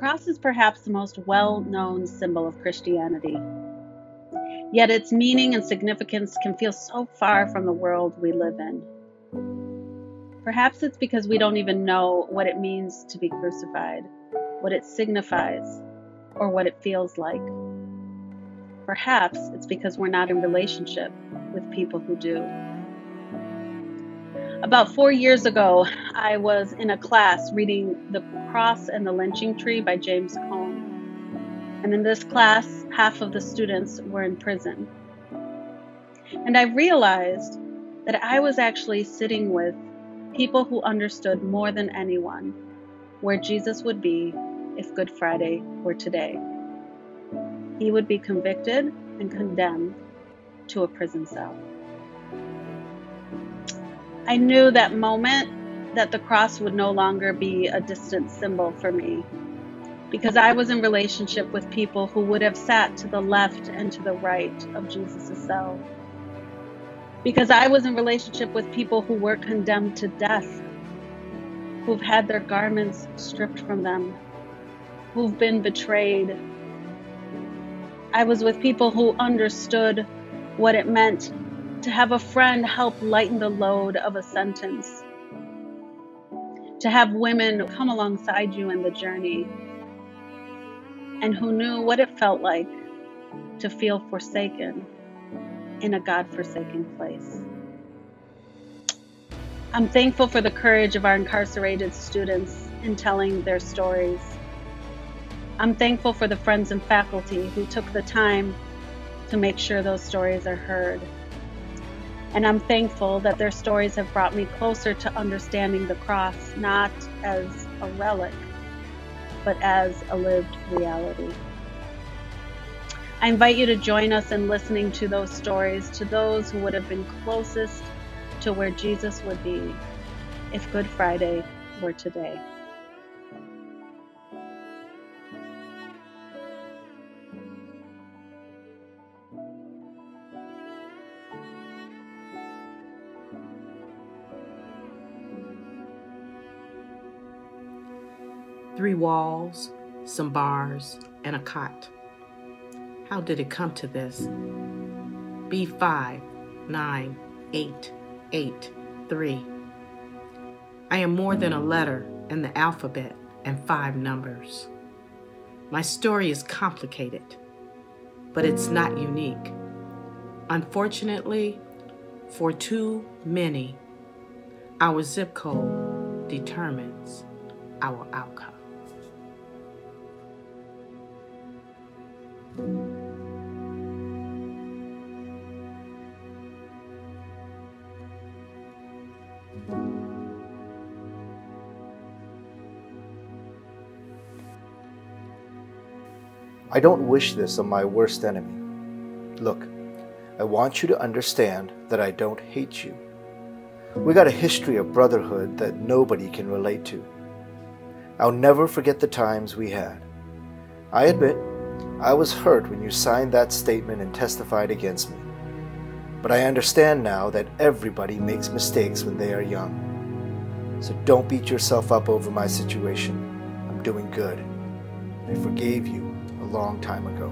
cross is perhaps the most well known symbol of Christianity. Yet its meaning and significance can feel so far from the world we live in. Perhaps it's because we don't even know what it means to be crucified, what it signifies, or what it feels like. Perhaps it's because we're not in relationship with people who do. About four years ago, I was in a class reading The Cross and the Lynching Tree by James Cone. And in this class, half of the students were in prison. And I realized that I was actually sitting with people who understood more than anyone where Jesus would be if Good Friday were today. He would be convicted and condemned to a prison cell. I knew that moment that the cross would no longer be a distant symbol for me because I was in relationship with people who would have sat to the left and to the right of Jesus' cell. Because I was in relationship with people who were condemned to death, who've had their garments stripped from them, who've been betrayed. I was with people who understood what it meant to have a friend help lighten the load of a sentence, to have women come alongside you in the journey, and who knew what it felt like to feel forsaken in a God forsaken place. I'm thankful for the courage of our incarcerated students in telling their stories. I'm thankful for the friends and faculty who took the time to make sure those stories are heard. And I'm thankful that their stories have brought me closer to understanding the cross, not as a relic, but as a lived reality. I invite you to join us in listening to those stories, to those who would have been closest to where Jesus would be if Good Friday were today. Three walls, some bars, and a cot. How did it come to this? B5, 9, 8, 8, 3. I am more than a letter in the alphabet and five numbers. My story is complicated, but it's not unique. Unfortunately, for too many, our zip code determines our outcome. I don't wish this on my worst enemy. Look, I want you to understand that I don't hate you. We got a history of brotherhood that nobody can relate to. I'll never forget the times we had. I admit, I was hurt when you signed that statement and testified against me. But I understand now that everybody makes mistakes when they are young. So don't beat yourself up over my situation. I'm doing good. I forgave you long time ago.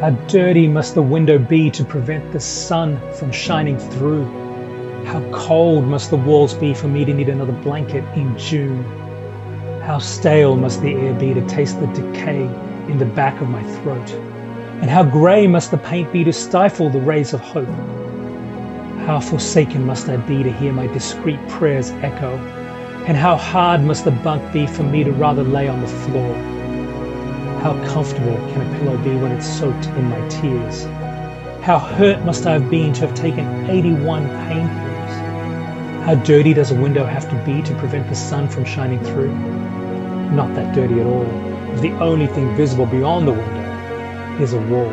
How dirty must the window be to prevent the sun from shining through? How cold must the walls be for me to need another blanket in June? How stale must the air be to taste the decay in the back of my throat. And how grey must the paint be to stifle the rays of hope? How forsaken must I be to hear my discreet prayers echo? And how hard must the bunk be for me to rather lay on the floor? How comfortable can a pillow be when it's soaked in my tears? How hurt must I have been to have taken 81 pain pills? How dirty does a window have to be to prevent the sun from shining through? Not that dirty at all the only thing visible beyond the window is a wall.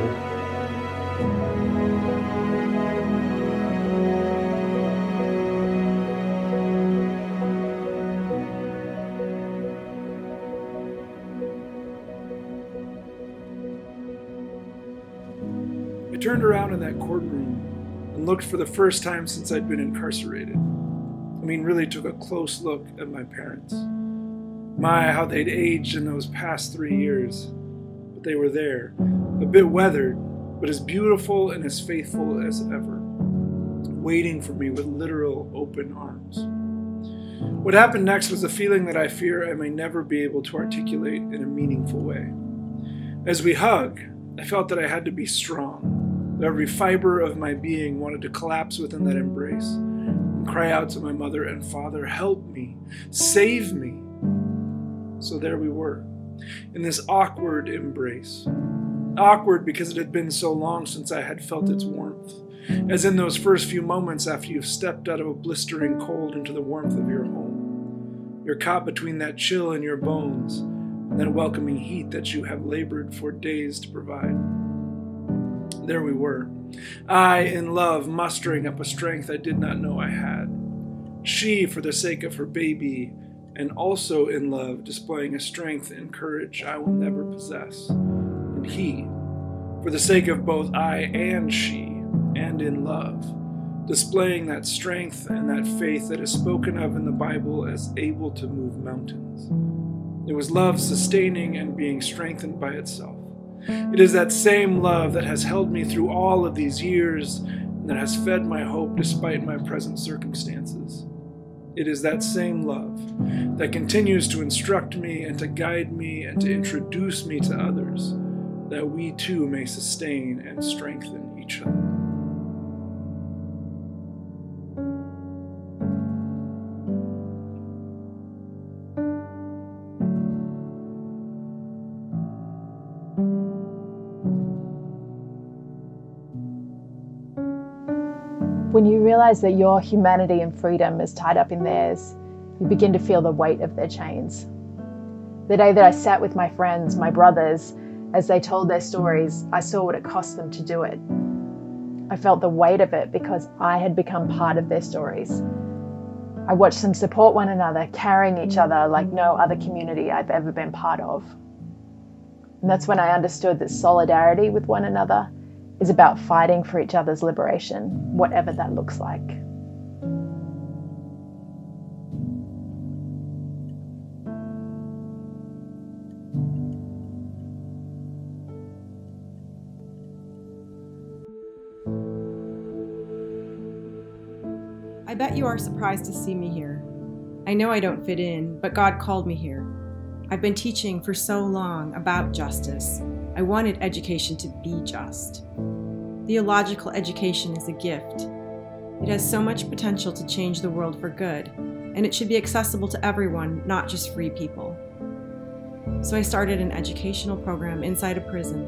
I turned around in that courtroom and looked for the first time since I'd been incarcerated. I mean, really took a close look at my parents. My, how they'd aged in those past three years. But they were there, a bit weathered, but as beautiful and as faithful as ever, waiting for me with literal open arms. What happened next was a feeling that I fear I may never be able to articulate in a meaningful way. As we hug, I felt that I had to be strong, that every fiber of my being wanted to collapse within that embrace and cry out to my mother and father, Help me, save me. So there we were, in this awkward embrace. Awkward because it had been so long since I had felt its warmth, as in those first few moments after you've stepped out of a blistering cold into the warmth of your home. You're caught between that chill in your bones and that welcoming heat that you have labored for days to provide. There we were, I in love, mustering up a strength I did not know I had. She, for the sake of her baby, and also in love, displaying a strength and courage I will never possess. And he, for the sake of both I and she, and in love, displaying that strength and that faith that is spoken of in the Bible as able to move mountains. It was love sustaining and being strengthened by itself. It is that same love that has held me through all of these years and that has fed my hope despite my present circumstances. It is that same love that continues to instruct me and to guide me and to introduce me to others, that we too may sustain and strengthen each other. When you realize that your humanity and freedom is tied up in theirs, you begin to feel the weight of their chains. The day that I sat with my friends, my brothers, as they told their stories, I saw what it cost them to do it. I felt the weight of it because I had become part of their stories. I watched them support one another, carrying each other like no other community I've ever been part of. And that's when I understood that solidarity with one another is about fighting for each other's liberation, whatever that looks like. I bet you are surprised to see me here. I know I don't fit in, but God called me here. I've been teaching for so long about justice. I wanted education to be just. Theological education is a gift. It has so much potential to change the world for good, and it should be accessible to everyone, not just free people. So I started an educational program inside a prison.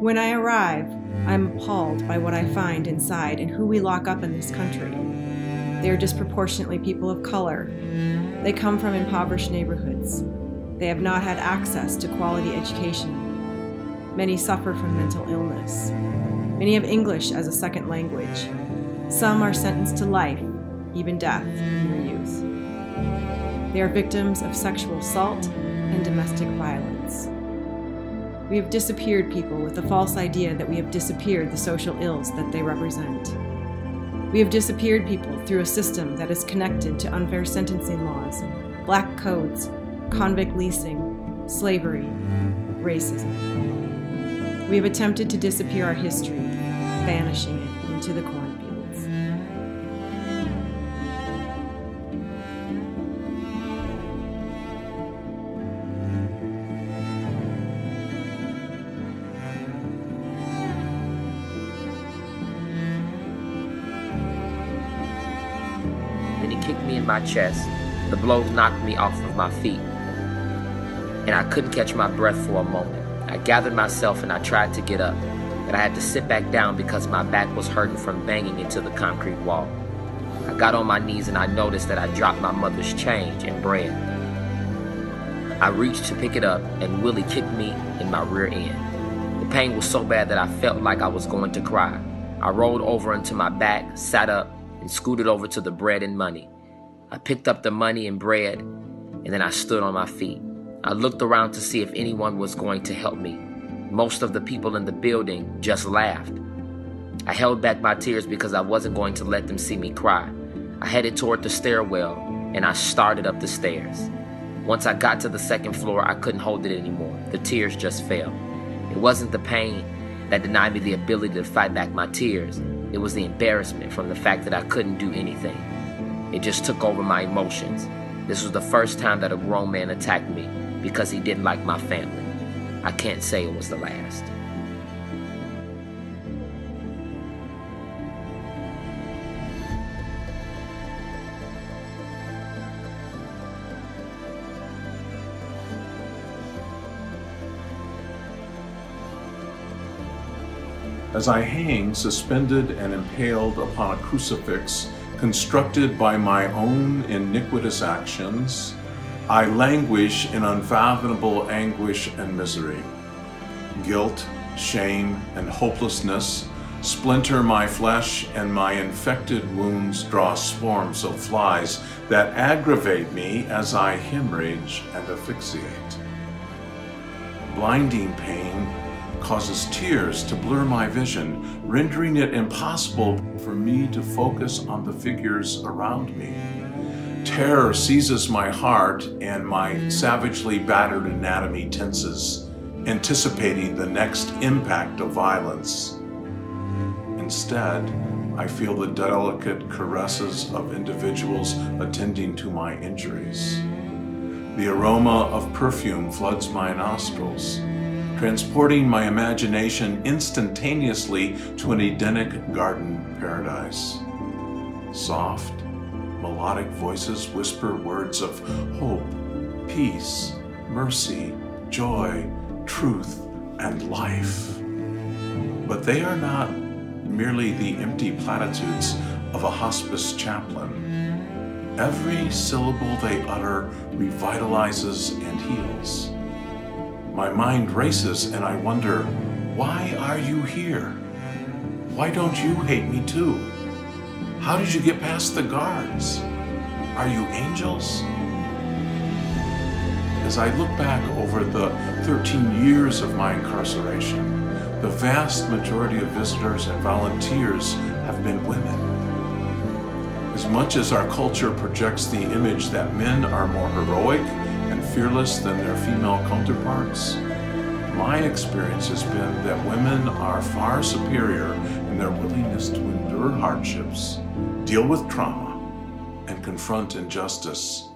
When I arrive, I'm appalled by what I find inside and who we lock up in this country. They are disproportionately people of color. They come from impoverished neighborhoods. They have not had access to quality education Many suffer from mental illness. Many have English as a second language. Some are sentenced to life, even death, in their youth. They are victims of sexual assault and domestic violence. We have disappeared people with the false idea that we have disappeared the social ills that they represent. We have disappeared people through a system that is connected to unfair sentencing laws, black codes, convict leasing, slavery, racism. We have attempted to disappear our history, banishing it into the cornfields. Then he kicked me in my chest. The blows knocked me off of my feet. And I couldn't catch my breath for a moment. I gathered myself and I tried to get up, but I had to sit back down because my back was hurting from banging into the concrete wall. I got on my knees and I noticed that I dropped my mother's change and bread. I reached to pick it up and Willie kicked me in my rear end. The pain was so bad that I felt like I was going to cry. I rolled over onto my back, sat up, and scooted over to the bread and money. I picked up the money and bread, and then I stood on my feet. I looked around to see if anyone was going to help me. Most of the people in the building just laughed. I held back my tears because I wasn't going to let them see me cry. I headed toward the stairwell and I started up the stairs. Once I got to the second floor, I couldn't hold it anymore. The tears just fell. It wasn't the pain that denied me the ability to fight back my tears, it was the embarrassment from the fact that I couldn't do anything. It just took over my emotions. This was the first time that a grown man attacked me because he didn't like my family. I can't say it was the last. as I hang suspended and impaled upon a crucifix constructed by my own iniquitous actions, I languish in unfathomable anguish and misery. Guilt, shame, and hopelessness splinter my flesh, and my infected wounds draw swarms of flies that aggravate me as I hemorrhage and asphyxiate. Blinding pain causes tears to blur my vision, rendering it impossible for me to focus on the figures around me. Terror seizes my heart and my savagely battered anatomy tenses, anticipating the next impact of violence. Instead, I feel the delicate caresses of individuals attending to my injuries. The aroma of perfume floods my nostrils transporting my imagination instantaneously to an Edenic garden paradise. Soft, melodic voices whisper words of hope, peace, mercy, joy, truth, and life. But they are not merely the empty platitudes of a hospice chaplain. Every syllable they utter revitalizes and heals. My mind races and I wonder, why are you here? Why don't you hate me too? How did you get past the guards? Are you angels? As I look back over the 13 years of my incarceration, the vast majority of visitors and volunteers have been women. As much as our culture projects the image that men are more heroic and fearless than their female counterparts? My experience has been that women are far superior in their willingness to endure hardships, deal with trauma, and confront injustice.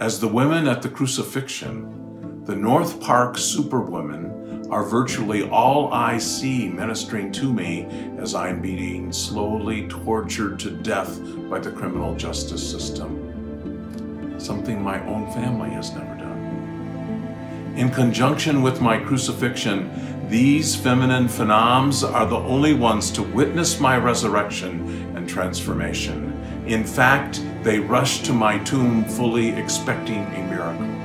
As the women at the crucifixion, the North Park superwomen are virtually all I see ministering to me as I'm being slowly tortured to death by the criminal justice system something my own family has never done. In conjunction with my crucifixion, these feminine phenoms are the only ones to witness my resurrection transformation. In fact, they rushed to my tomb fully expecting a miracle.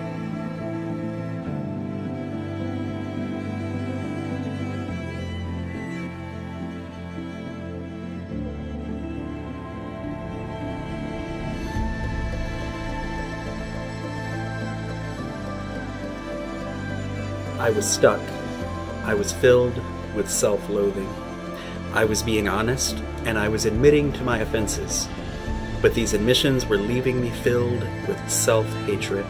I was stuck. I was filled with self loathing. I was being honest, and I was admitting to my offenses. But these admissions were leaving me filled with self hatred.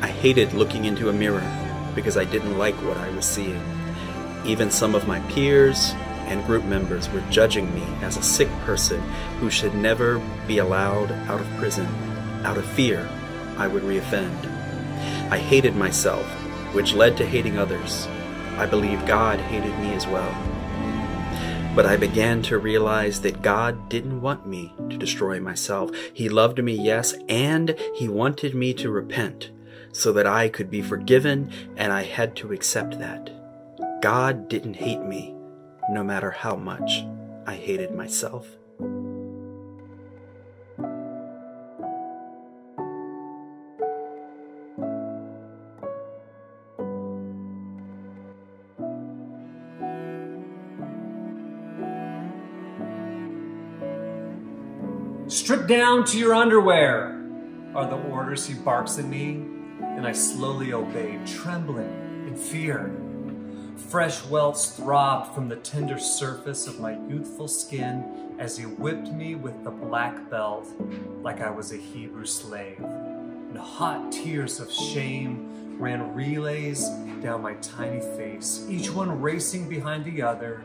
I hated looking into a mirror because I didn't like what I was seeing. Even some of my peers and group members were judging me as a sick person who should never be allowed out of prison. Out of fear, I would reoffend. I hated myself which led to hating others. I believe God hated me as well. But I began to realize that God didn't want me to destroy myself. He loved me, yes, and He wanted me to repent so that I could be forgiven, and I had to accept that. God didn't hate me, no matter how much I hated myself. Down to your underwear are the orders he barks at me, and I slowly obey, trembling in fear. Fresh welts throbbed from the tender surface of my youthful skin as he whipped me with the black belt like I was a Hebrew slave. And hot tears of shame ran relays down my tiny face, each one racing behind the other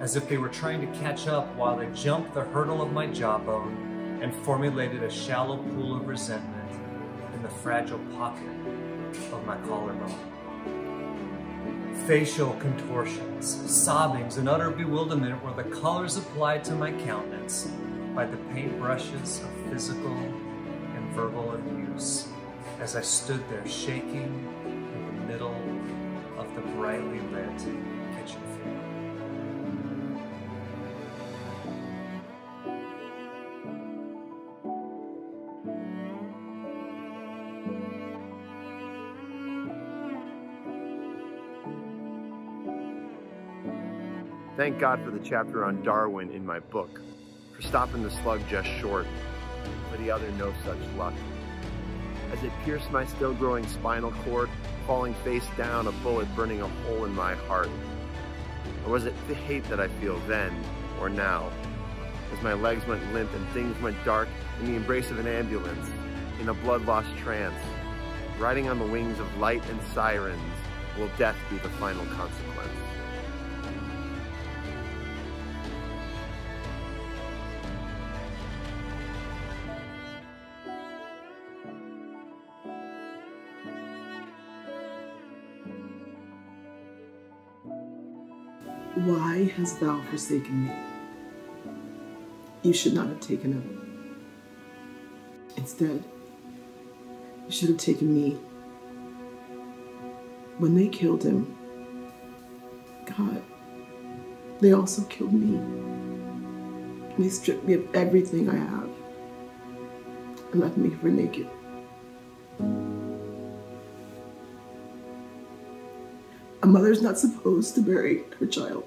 as if they were trying to catch up while they jumped the hurdle of my jawbone and formulated a shallow pool of resentment in the fragile pocket of my collarbone. Facial contortions, sobbings, and utter bewilderment were the colors applied to my countenance by the paintbrushes of physical and verbal abuse as I stood there shaking Thank God for the chapter on Darwin in my book, for stopping the slug just short, for the other no such luck. As it pierced my still growing spinal cord, falling face down, a bullet burning a hole in my heart. Or was it the hate that I feel then or now? As my legs went limp and things went dark in the embrace of an ambulance, in a blood lost trance, riding on the wings of light and sirens, will death be the final consequence? Hast thou forsaken me? You should not have taken him. Instead, you should have taken me. When they killed him, God, they also killed me. They stripped me of everything I have and left me for naked. A mother's not supposed to bury her child.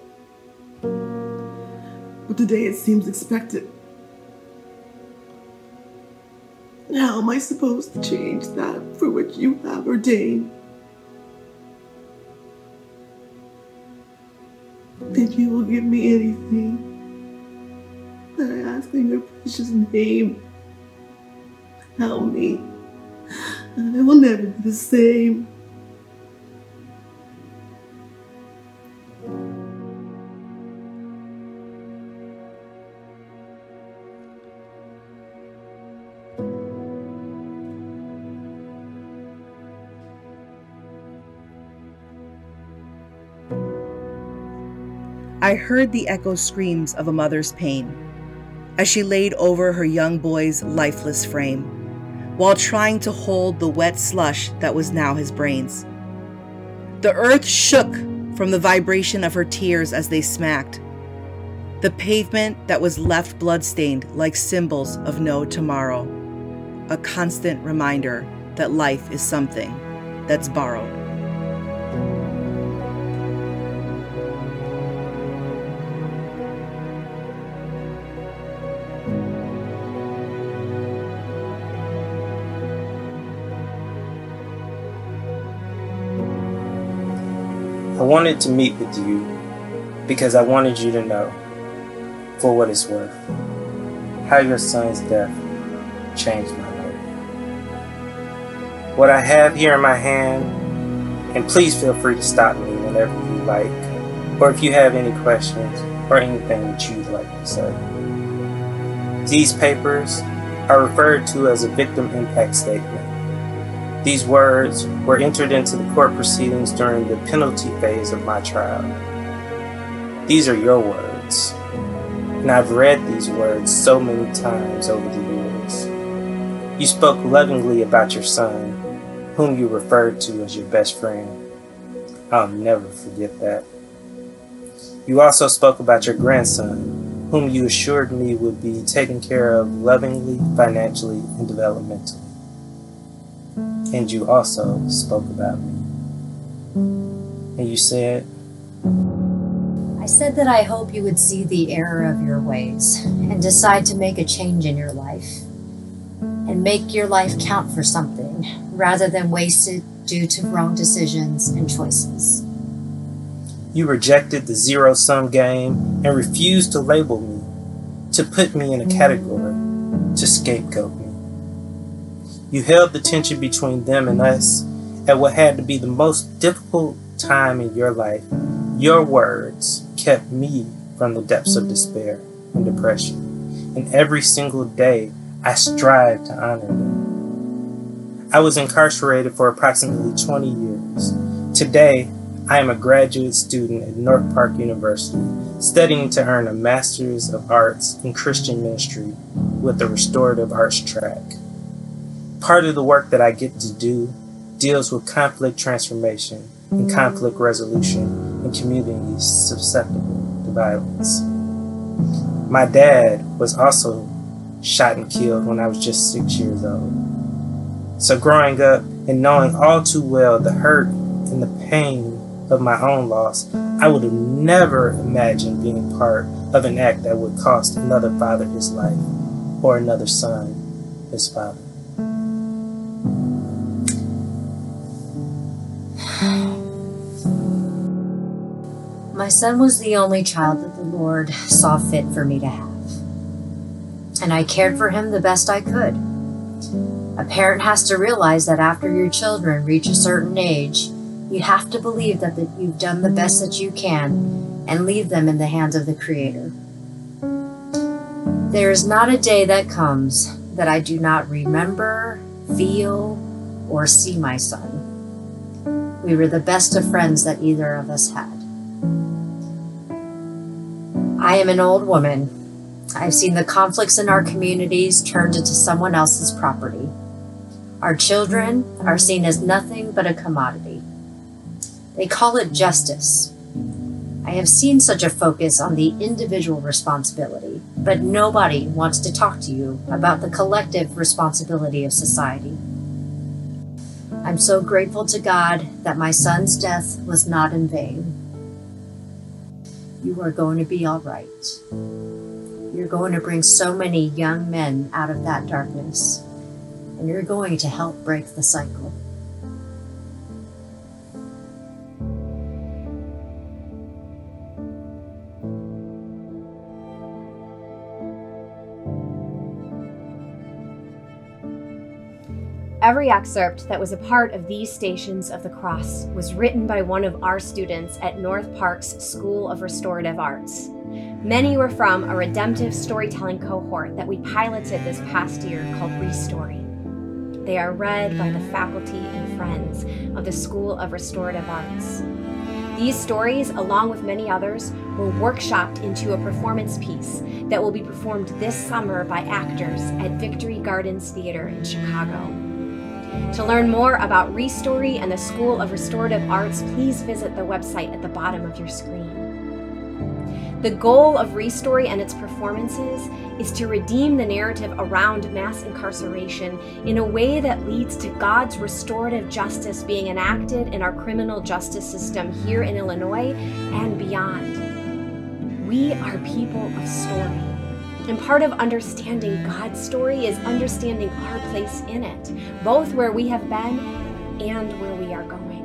But today it seems expected. How am I supposed to change that for which you have ordained? If you will give me anything that I ask in your precious name, help me. I will never be the same. I heard the echo screams of a mother's pain as she laid over her young boy's lifeless frame while trying to hold the wet slush that was now his brains. The earth shook from the vibration of her tears as they smacked. The pavement that was left bloodstained like symbols of no tomorrow. A constant reminder that life is something that's borrowed. Wanted to meet with you because I wanted you to know, for what it's worth, how your son's death changed my life. What I have here in my hand, and please feel free to stop me whenever you like, or if you have any questions or anything that you'd like to say. These papers are referred to as a victim impact statement. These words were entered into the court proceedings during the penalty phase of my trial. These are your words, and I've read these words so many times over the years. You spoke lovingly about your son, whom you referred to as your best friend. I'll never forget that. You also spoke about your grandson, whom you assured me would be taken care of lovingly, financially, and developmentally. And you also spoke about me. And you said, I said that I hope you would see the error of your ways and decide to make a change in your life and make your life count for something rather than waste it due to wrong decisions and choices. You rejected the zero sum game and refused to label me, to put me in a category, to scapegoat me. You held the tension between them and us at what had to be the most difficult time in your life. Your words kept me from the depths of despair and depression. And every single day, I strive to honor them. I was incarcerated for approximately 20 years. Today, I am a graduate student at North Park University, studying to earn a Master's of Arts in Christian Ministry with the restorative arts track. Part of the work that I get to do deals with conflict transformation and conflict resolution in communities susceptible to violence. My dad was also shot and killed when I was just six years old. So growing up and knowing all too well the hurt and the pain of my own loss, I would have never imagined being part of an act that would cost another father his life or another son his father. My son was the only child that the Lord saw fit for me to have. And I cared for him the best I could. A parent has to realize that after your children reach a certain age, you have to believe that, you've done the best that you can and leave them in the hands of the Creator. There is not a day that comes that I do not remember, feel, or see my son. We were the best of friends that either of us had. I am an old woman. I've seen the conflicts in our communities turned into someone else's property. Our children are seen as nothing but a commodity. They call it justice. I have seen such a focus on the individual responsibility, but nobody wants to talk to you about the collective responsibility of society. I'm so grateful to God that my son's death was not in vain. You are going to be all right. You're going to bring so many young men out of that darkness, and you're going to help break the cycle. Every excerpt that was a part of these Stations of the Cross was written by one of our students at North Park's School of Restorative Arts. Many were from a redemptive storytelling cohort that we piloted this past year called Restory. They are read by the faculty and friends of the School of Restorative Arts. These stories, along with many others, were workshopped into a performance piece that will be performed this summer by actors at Victory Gardens Theater in Chicago. To learn more about Restory and the School of Restorative Arts, please visit the website at the bottom of your screen. The goal of Restory and its performances is to redeem the narrative around mass incarceration in a way that leads to God's restorative justice being enacted in our criminal justice system here in Illinois and beyond. We are people of story. And part of understanding God's story is understanding our place in it, both where we have been and where we are going.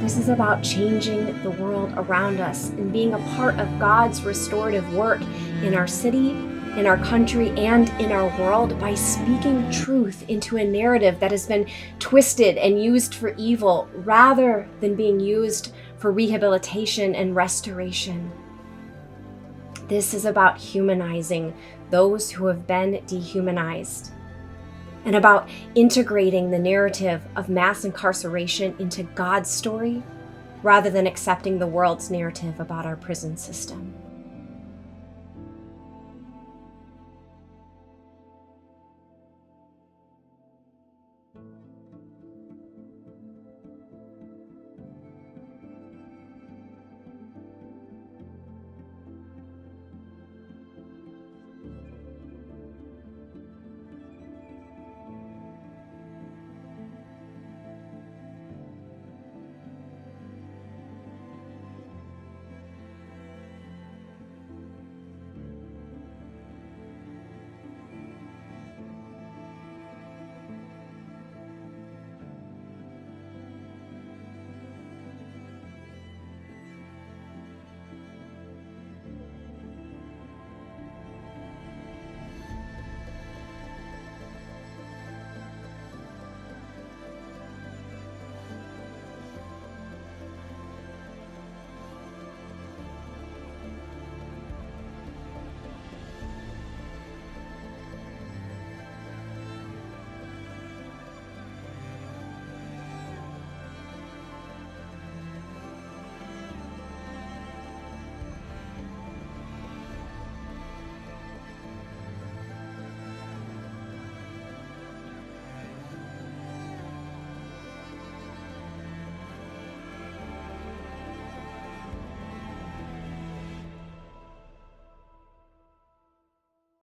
This is about changing the world around us and being a part of God's restorative work in our city, in our country, and in our world by speaking truth into a narrative that has been twisted and used for evil rather than being used for rehabilitation and restoration. This is about humanizing those who have been dehumanized and about integrating the narrative of mass incarceration into God's story rather than accepting the world's narrative about our prison system.